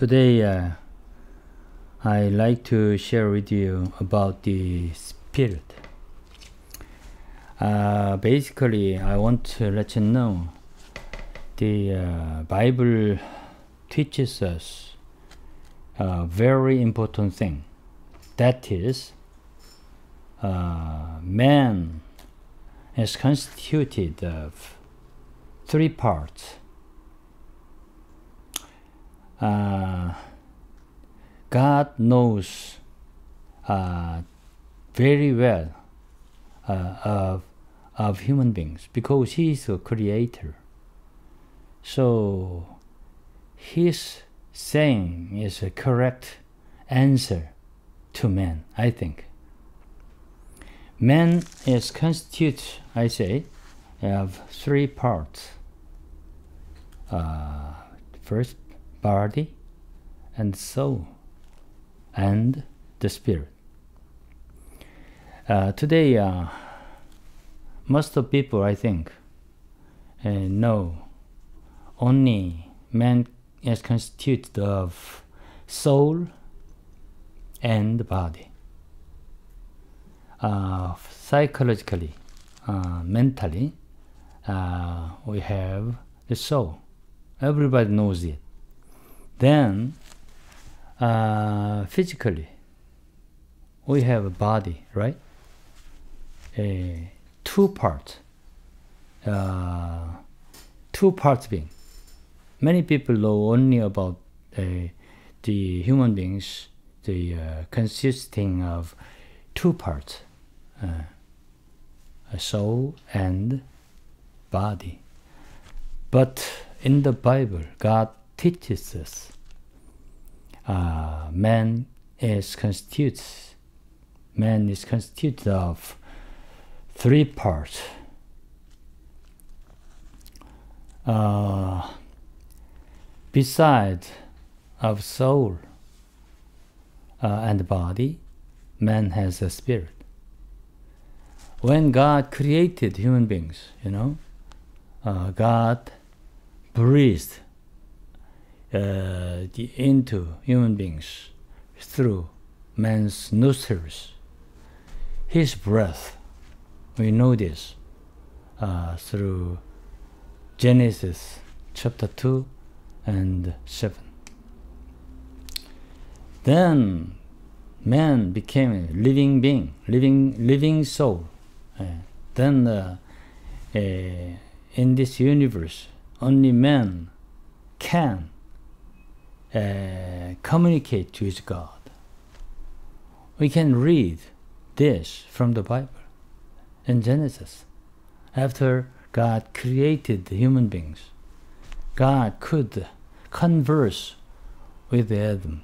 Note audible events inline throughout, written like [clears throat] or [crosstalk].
Today, uh, I like to share with you about the spirit. Uh, basically, I want to let you know the uh, Bible teaches us a very important thing. That is, uh, man is constituted of three parts. Uh, God knows uh, very well uh, of, of human beings because He is a creator. So His saying is a correct answer to man, I think. Man is constituted, I say, of three parts. Uh, first, body and soul and the spirit. Uh, today, uh, most of people, I think, uh, know only man is constituted of soul and body. Uh, psychologically, uh, mentally, uh, we have the soul. Everybody knows it. Then, uh, physically, we have a body, right? Uh, two parts. Uh, two parts being. Many people know only about uh, the human beings, the uh, consisting of two parts, uh, a soul and body. But in the Bible, God teaches us uh, man is constituted man is constituted of three parts. Uh, beside of soul uh, and body, man has a spirit. When God created human beings, you know, uh, God breathed uh, the, into human beings through man's nostrils. His breath, we know this uh, through Genesis chapter 2 and 7. Then man became a living being, living, living soul. Uh, then uh, uh, in this universe, only man can uh, communicate his God. We can read this from the Bible in Genesis. After God created the human beings, God could converse with Adam.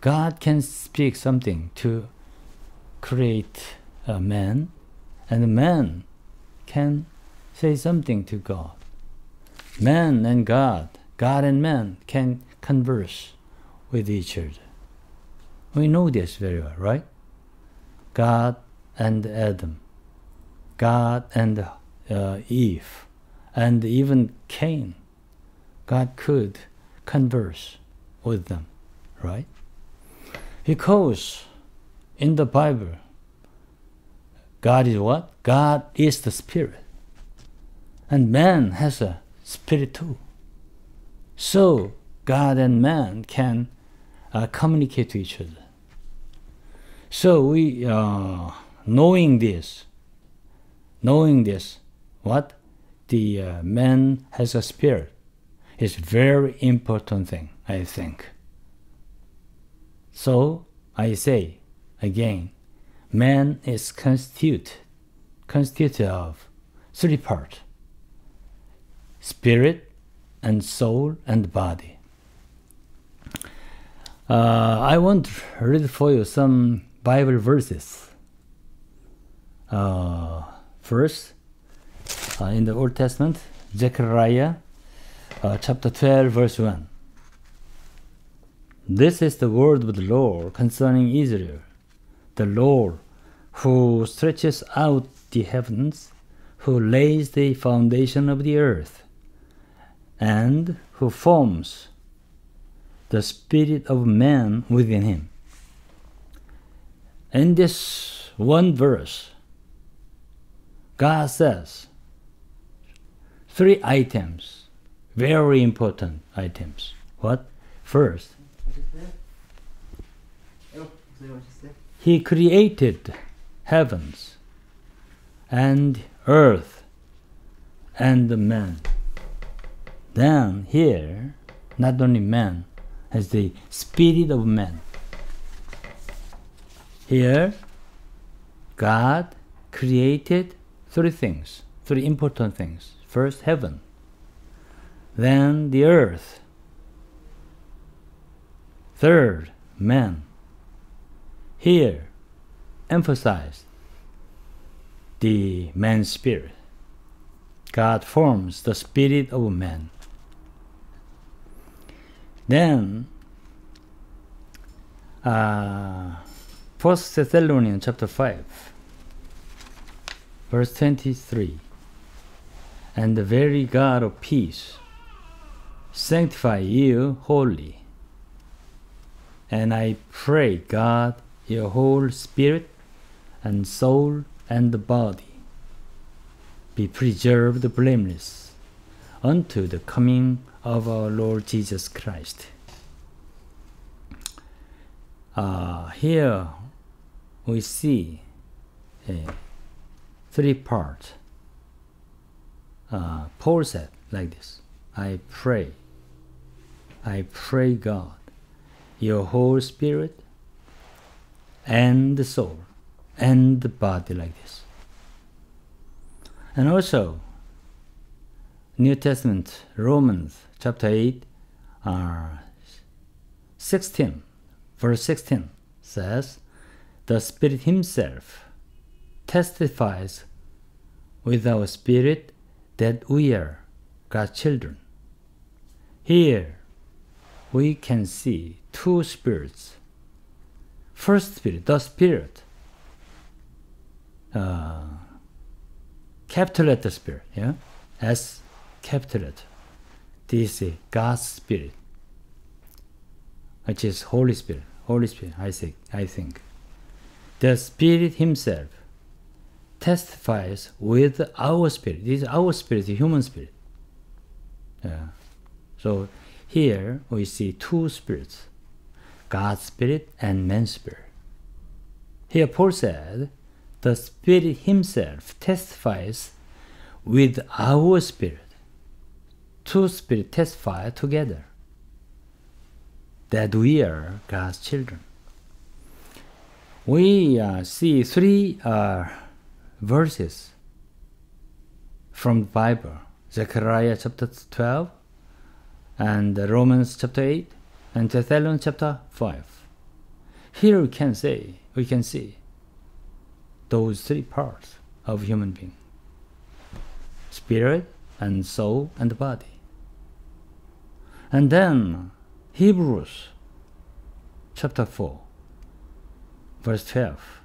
God can speak something to create a man, and man can say something to God. Man and God, God and man can converse with each other. We know this very well, right? God and Adam, God and uh, Eve, and even Cain. God could converse with them, right? Because in the Bible, God is what? God is the Spirit. And man has a spirit too. So God and man can uh, communicate to each other. So we, uh, knowing this, knowing this, what the uh, man has a spirit is very important thing, I think. So I say again, man is constituted, constituted of three parts: spirit, and soul and body. Uh, I want to read for you some Bible verses. Uh, first, uh, in the Old Testament, Zechariah uh, chapter 12, verse 1. This is the word of the Lord concerning Israel, the Lord who stretches out the heavens, who lays the foundation of the earth, and who forms the spirit of man within him. In this one verse, God says three items, very important items. What? First, He created heavens and earth and the man. Then here, not only man, has the spirit of man. Here, God created three things, three important things. First, heaven, then the earth, third, man. Here, emphasize the man's spirit. God forms the spirit of man. Then, uh, First Thessalonians chapter 5, verse 23. And the very God of peace sanctify you wholly. And I pray, God, your whole spirit and soul and body be preserved blameless unto the coming of our Lord Jesus Christ. Uh, here we see a three part. Uh, Paul said like this I pray, I pray God, your whole spirit and the soul and the body like this. And also, New Testament, Romans chapter 8, uh, 16, verse 16 says, The Spirit Himself testifies with our spirit that we are God's children. Here, we can see two spirits. First spirit, the spirit, uh, capital letter spirit, yeah, S capital letter. This is God's spirit, which is Holy Spirit. Holy Spirit, I think. I think the Spirit Himself testifies with our spirit. This is our spirit, the human spirit. Yeah. So here we see two spirits, God's spirit and man's spirit. Here Paul said, the Spirit Himself testifies with our spirit. Two spirits testify together that we are God's children. We uh, see three uh, verses from the Bible Zechariah chapter 12, and Romans chapter 8, and Thessalonians chapter 5. Here we can say, we can see those three parts of human being spirit and soul and body and then hebrews chapter 4 verse 12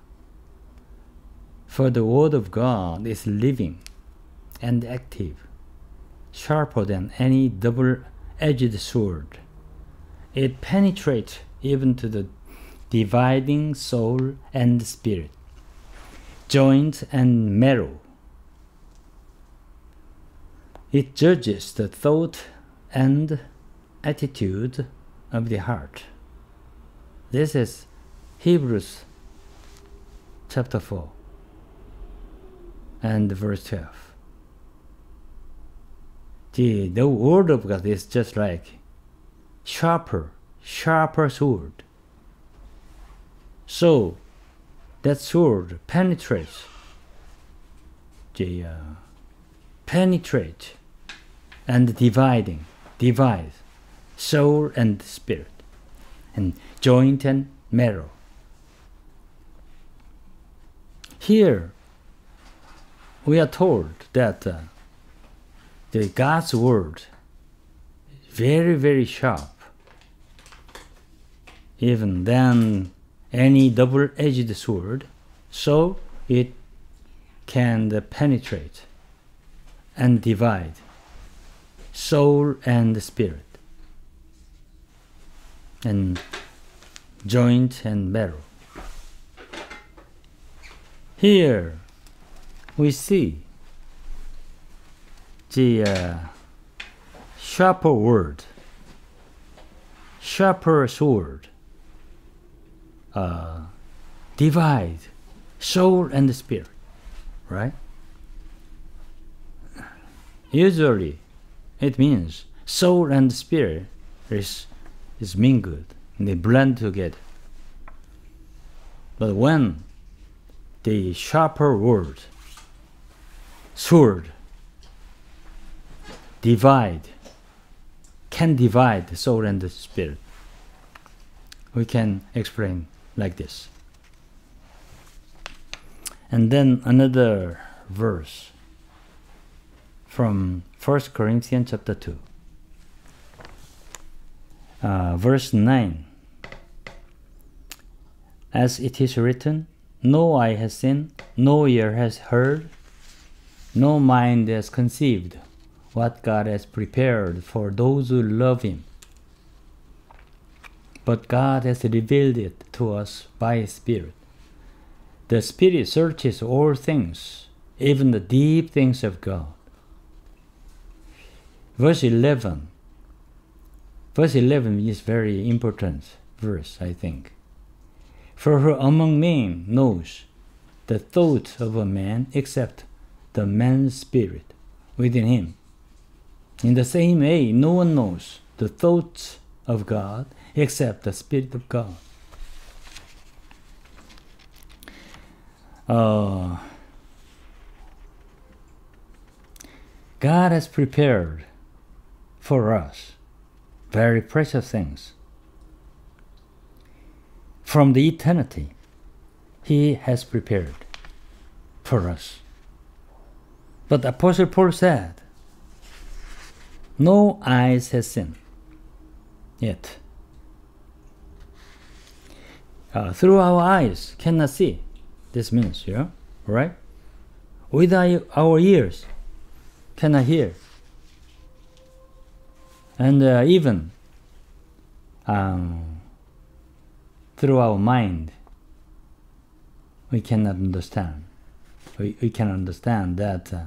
for the word of god is living and active sharper than any double-edged sword it penetrates even to the dividing soul and spirit joint and marrow. It judges the thought and attitude of the heart. This is Hebrews chapter 4 and verse 12. The, word of God is just like sharper, sharper sword. So that sword penetrates the uh, penetrate and dividing divides soul and spirit and joint and marrow here we are told that uh, the god's word is very very sharp even than any double-edged sword, so it can penetrate and divide soul and spirit. And joint and marrow. Here we see the uh, sharper word, sharper sword, uh, divide soul and spirit, right? Usually, it means soul and spirit is is mingled, and they blend together. But when the sharper word, sword, divide, can divide the soul and the spirit, we can explain like this. And then another verse from 1 Corinthians chapter 2. Uh, verse 9. As it is written, no eye has seen, no ear has heard, no mind has conceived what God has prepared for those who love Him. But God has revealed it to us by His Spirit. The Spirit searches all things, even the deep things of God. Verse 11. Verse 11 is very important verse, I think. For who among men knows the thought of a man except the man's spirit within him? In the same way, no one knows the thoughts of God except the Spirit of God. Uh, God has prepared for us very precious things. From the eternity, He has prepared for us. But Apostle Paul said, No eyes has seen yet. Uh, through our eyes cannot see. This means, yeah, right? With our, our ears cannot hear. And uh, even um, through our mind, we cannot understand. We, we can understand that uh,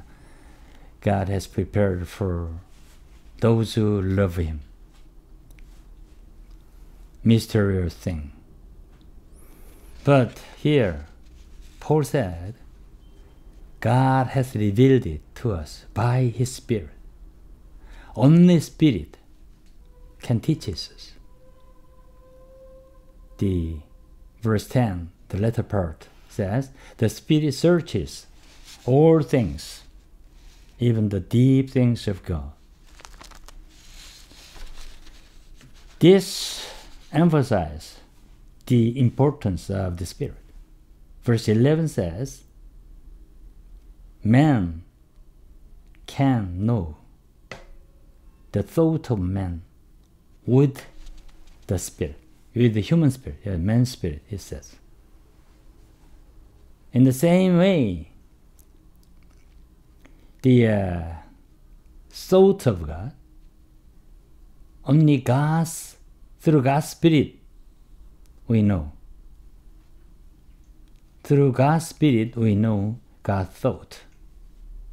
God has prepared for those who love Him. Mysterious thing. But here, Paul said, God has revealed it to us by His Spirit. Only Spirit can teach us. The verse 10, the latter part says, The Spirit searches all things, even the deep things of God. This emphasizes the importance of the Spirit. Verse 11 says, Man can know the thought of man with the spirit, with the human spirit, yeah, man's spirit, he says. In the same way, the uh, thought of God, only God's, through God's spirit, we know. Through God's spirit, we know God's thought,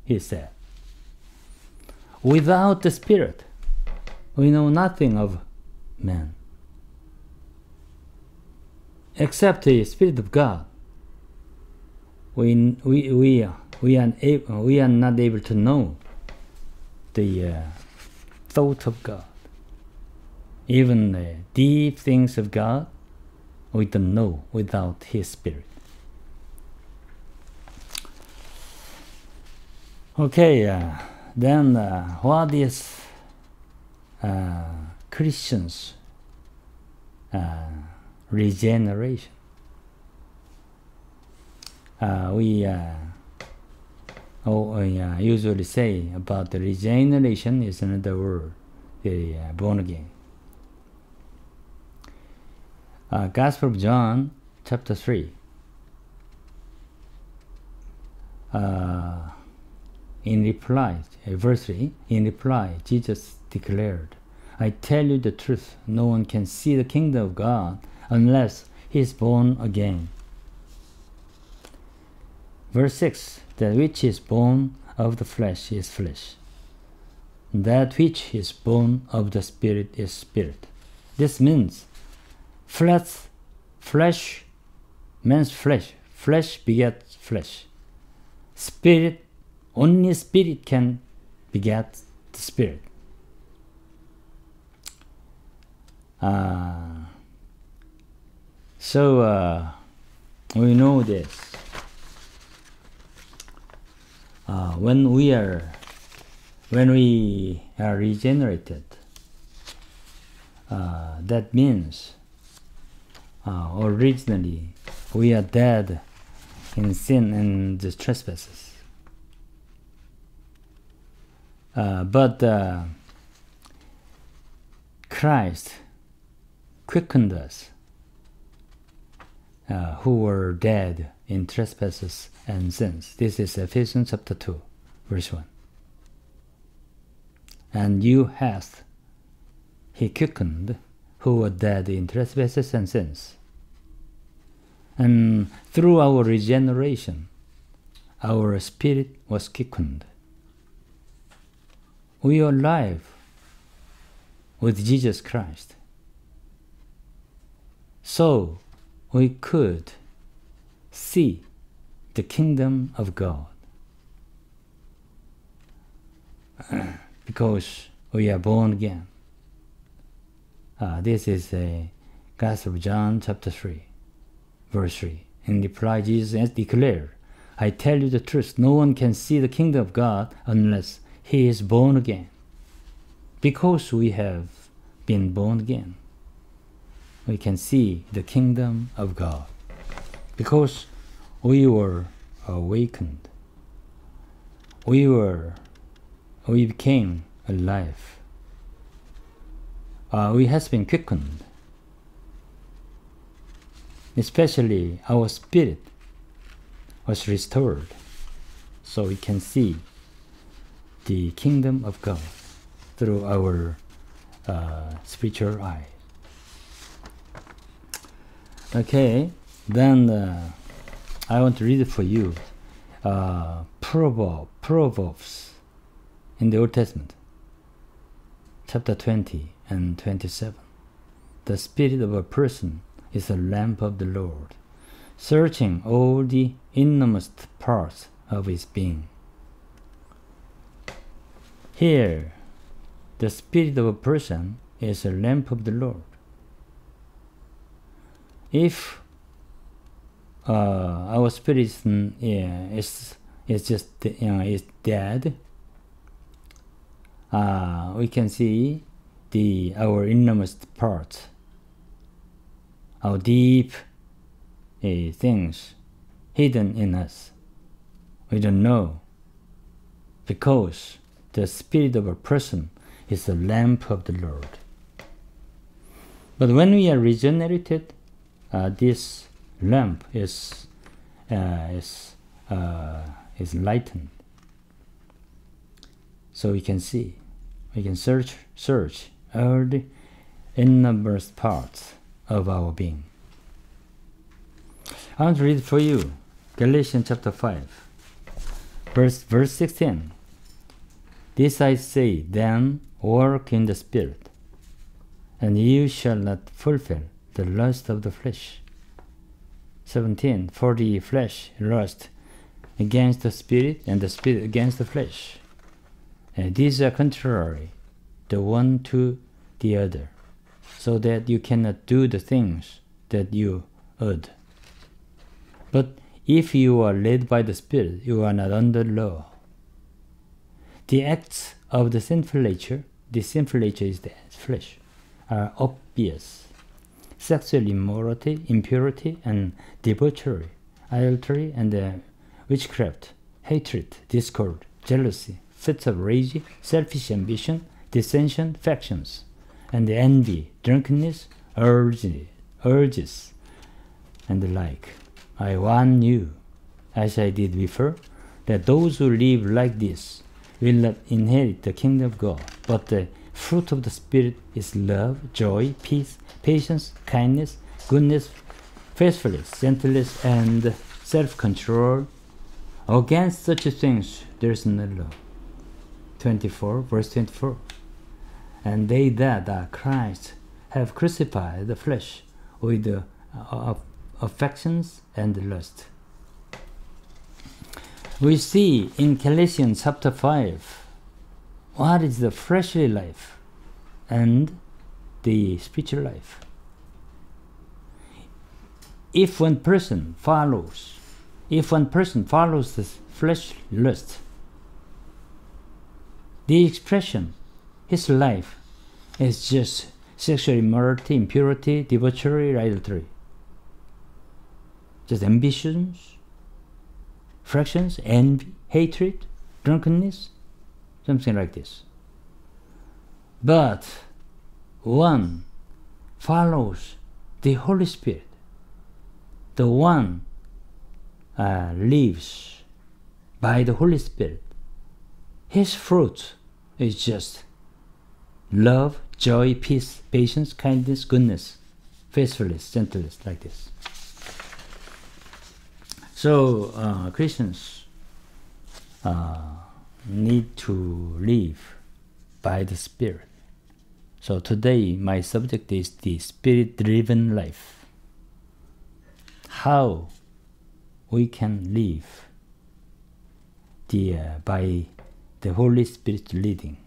he said. Without the spirit, we know nothing of man. Except the Spirit of God, we, we, we, we, are, able, we are not able to know the uh, thought of God. Even the deep things of God, we don't know without His Spirit. Okay, uh, then uh, what is Christians uh, regeneration. Uh, we uh, oh, uh, usually say about the regeneration is another word, the uh, born again. Gospel of John, chapter 3. in reply, verse 3, in reply, Jesus declared, I tell you the truth, no one can see the kingdom of God unless he is born again. Verse 6 That which is born of the flesh is flesh, that which is born of the spirit is spirit. This means flesh, flesh means flesh, flesh begets flesh. Spirit, only spirit can beget the spirit. Uh, so uh, we know this. Uh, when we are when we are regenerated, uh, that means uh, originally we are dead in sin and the trespasses. Uh, but Christ quickened us uh, who were dead in trespasses and sins. This is Ephesians chapter 2, verse 1. And you hath he quickened who were dead in trespasses and sins. And through our regeneration, our spirit was quickened. We are alive with Jesus Christ. So we could see the kingdom of God. [clears throat] because we are born again. Uh, this is a Gospel of John chapter 3, verse 3. In reply, Jesus declared, I tell you the truth, no one can see the kingdom of God unless he is born again. Because we have been born again, we can see the kingdom of God. Because we were awakened. We were, we became alive. Uh, we has been quickened. Especially our spirit was restored, so we can see the kingdom of God through our uh, spiritual eye. Okay, then uh, I want to read it for you. Uh, Proverb, Proverbs in the Old Testament, chapter 20 and 27. The spirit of a person is the lamp of the Lord, searching all the innermost parts of his being. Here, the spirit of a person is a lamp of the Lord. If uh, our spirit is, yeah, is, is just you know, is dead, uh, we can see the our innermost parts, our deep uh, things hidden in us. We don't know because the spirit of a person is the lamp of the Lord. But when we are regenerated, uh, this lamp is uh, is uh, is lightened, so we can see, we can search search all the innermost parts of our being. I want to read for you Galatians chapter 5, verse, verse 16. This I say, then work in the Spirit, and you shall not fulfill the lust of the flesh. 17. For the flesh lust against the Spirit, and the Spirit against the flesh. And these are contrary the one to the other, so that you cannot do the things that you would. But if you are led by the Spirit, you are not under law. The acts of the sinful nature, the sinful nature is the flesh, are obvious. Sexual immorality, impurity, and debauchery, adultery, and uh, witchcraft, hatred, discord, jealousy, fits of rage, selfish ambition, dissension, factions, and envy, drunkenness, urges, urges, and the like. I warn you, as I did before, that those who live like this will not inherit the kingdom of God. But the fruit of the Spirit is love, joy, peace, patience, kindness, goodness, faithfulness, gentleness, and self control. Against such things there is no law. 24, verse 24. And they that are Christ have crucified the flesh with the uh, affections and lust. We see in Galatians chapter 5 what is the fleshly life and the spiritual life. If one person follows, if one person follows the flesh lust, the expression, his life, is just sexual immorality, impurity, debauchery, idolatry. Just ambitions, fractions, envy, hatred, drunkenness, something like this. But one follows the Holy Spirit. The one uh, lives by the Holy Spirit. His fruit is just love, joy, peace, patience, kindness, goodness, faithfulness, gentleness, like this. So uh, Christians uh, need to live by the Spirit. So today my subject is the Spirit-driven life. How we can live the uh, by the Holy Spirit leading.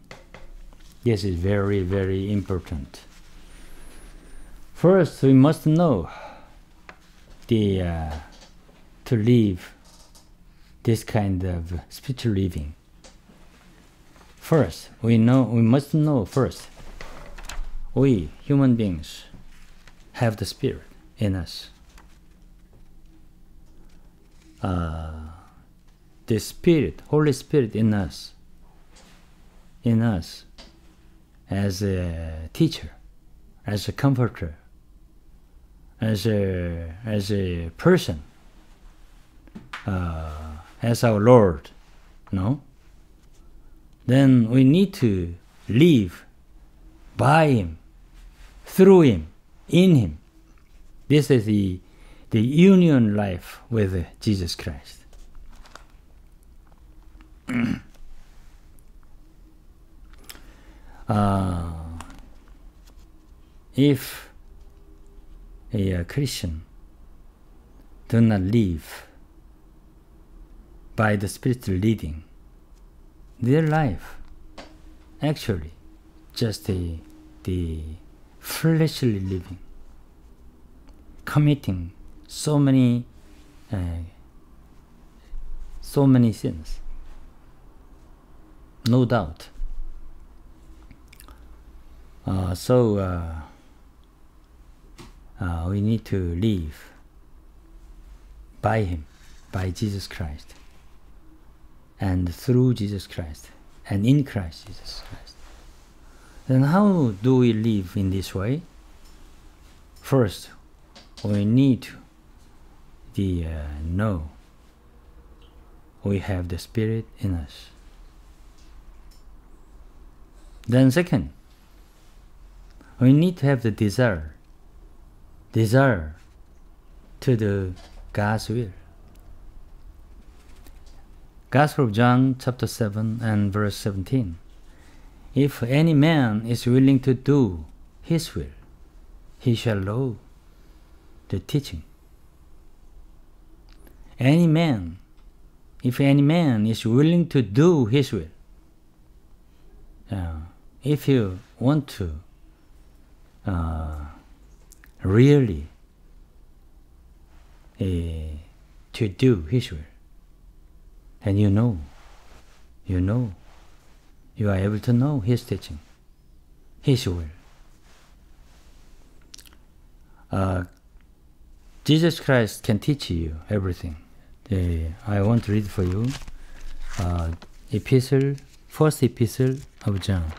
This is very very important. First, we must know the uh, to live this kind of spiritual living. First, we know we must know first. We human beings have the spirit in us. Uh, the spirit, Holy Spirit in us, in us, as a teacher, as a comforter, as a as a person, uh, as our Lord, no then we need to live by Him, through Him, in Him. This is the, the union life with Jesus Christ. uh, [clears throat] if a Christian do not live by the spiritual leading, their life actually just the, the fleshly living, committing so many uh, so many sins. No doubt. Uh, so uh, uh, we need to live by Him, by Jesus Christ and through Jesus Christ and in Christ Jesus Christ. Then how do we live in this way? First, we need to the, uh, know we have the Spirit in us. Then second, we need to have the desire, desire to do God's will. Gospel of John chapter 7 and verse 17. If any man is willing to do his will, he shall know the teaching. Any man, if any man is willing to do his will, uh, if you want to uh, really uh, to do his will, and you know, you know, you are able to know His teaching, His will. Uh, Jesus Christ can teach you everything. Uh, I want to read for you uh, epistle, first epistle of John,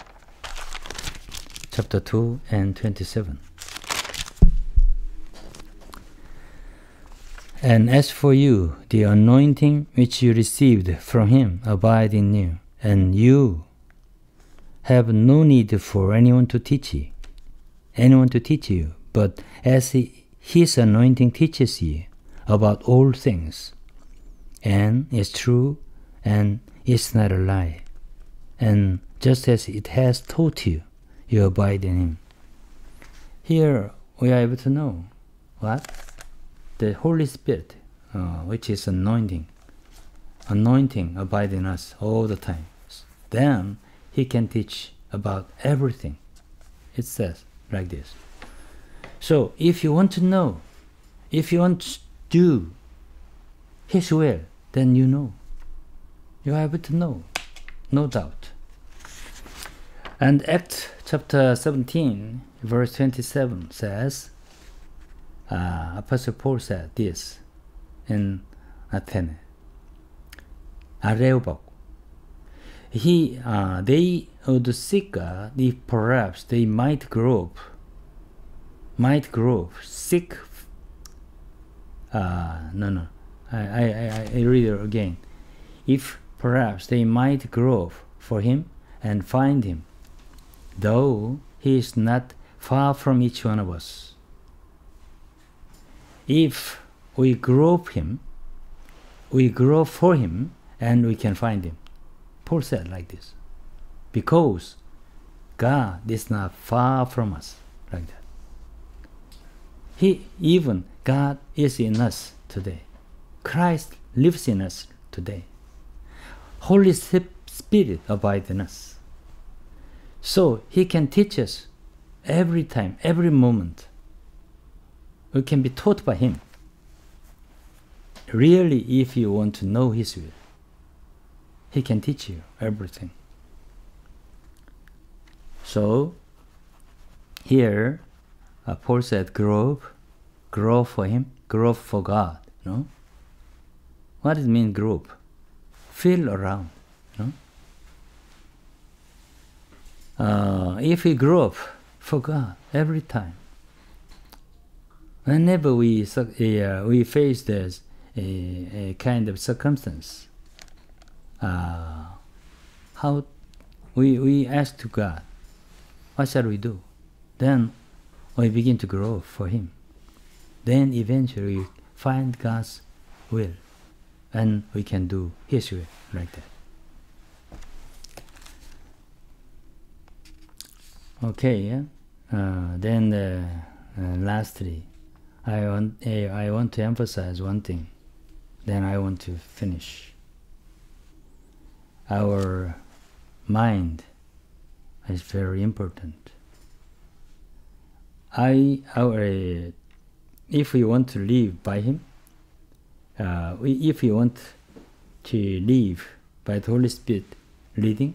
chapter 2 and 27. And as for you, the anointing which you received from him abide in you, and you have no need for anyone to teach you, anyone to teach you, but as his anointing teaches you about all things, and is true and is not a lie, and just as it has taught you, you abide in him. Here we are able to know what? The Holy Spirit, uh, which is anointing, anointing abide in us all the time. Then he can teach about everything. It says like this. So if you want to know, if you want to do his will, then you know. You have to know, no doubt. And Acts chapter 17, verse 27 says, uh, Apostle Paul said this in Athens, Areopag. He, uh, they would seek God if perhaps they might grow might grow, seek. Uh, no, no, I, I, I read it again. If perhaps they might grow for him and find him, though he is not far from each one of us. If we grope him, we grope for him, and we can find him. Paul said like this. Because God is not far from us, like that. He even God is in us today. Christ lives in us today. Holy Spirit abides in us. So he can teach us every time, every moment. We can be taught by him. Really, if you want to know his will, he can teach you everything. So, here, uh, Paul said, grow, grow for him, grow for God. You No, what does it mean, grow? Feel around. No? Uh, if we grow up for God every time, whenever we uh, we face this a, a kind of circumstance, uh, how we we ask to God, what shall we do? Then we begin to grow for Him. Then eventually we find God's will, and we can do His will like that. Okay, yeah. Uh, then uh, lastly, I want uh, I want to emphasize one thing. Then I want to finish. Our mind is very important. I our uh, if we want to live by Him, uh, we, if we want to live by the Holy Spirit leading,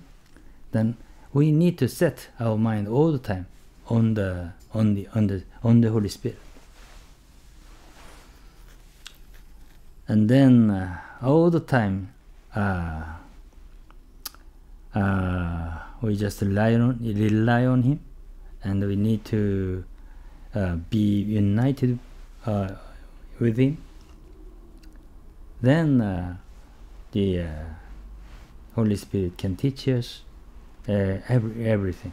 then we need to set our mind all the time on the on the on the on the Holy Spirit. And then uh, all the time uh, uh, we just rely on rely on Him, and we need to uh, be united uh, with Him. Then uh, the Holy Spirit can teach us every, everything.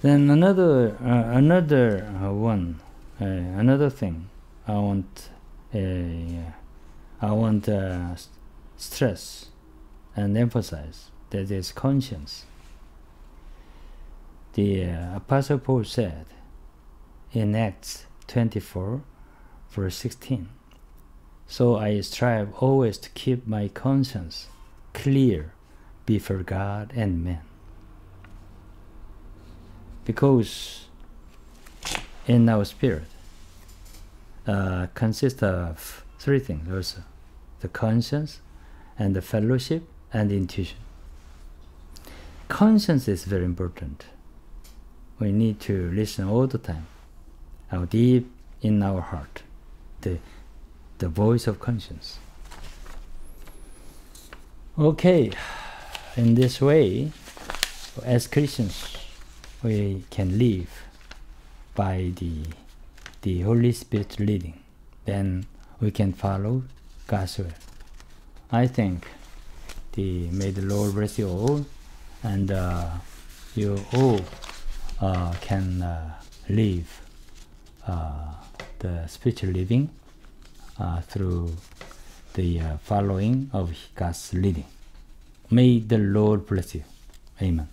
Then another another one, another thing I want I want stress and emphasize that is conscience. The uh, Apostle Paul said in Acts 24, verse 16, So I strive always to keep my conscience clear before God and men. Because in our spirit uh, consists of three things also the conscience and the fellowship and the intuition. Conscience is very important. We need to listen all the time, how deep in our heart, the, the voice of conscience. Okay in this way, as Christians, we can live by the, the Holy Spirit leading. Then we can follow God's will. I think the may the Lord bless you all, and uh, you all uh, can uh, live uh, the spiritual living uh, through the uh, following of God's leading. May the Lord bless you. Amen.